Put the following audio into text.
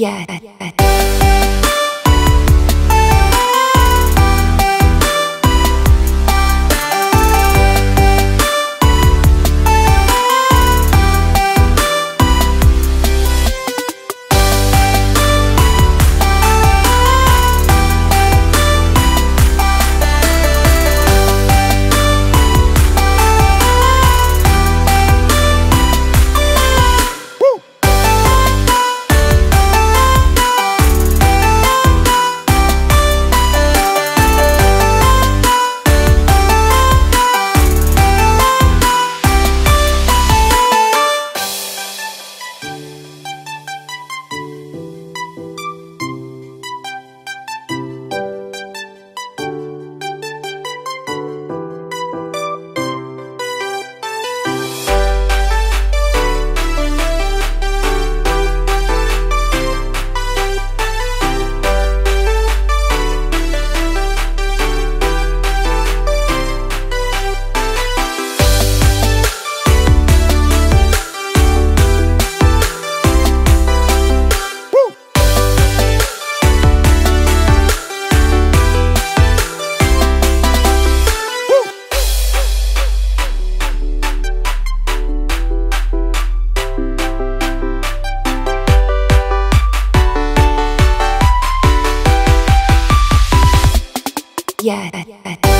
yet. Yeah.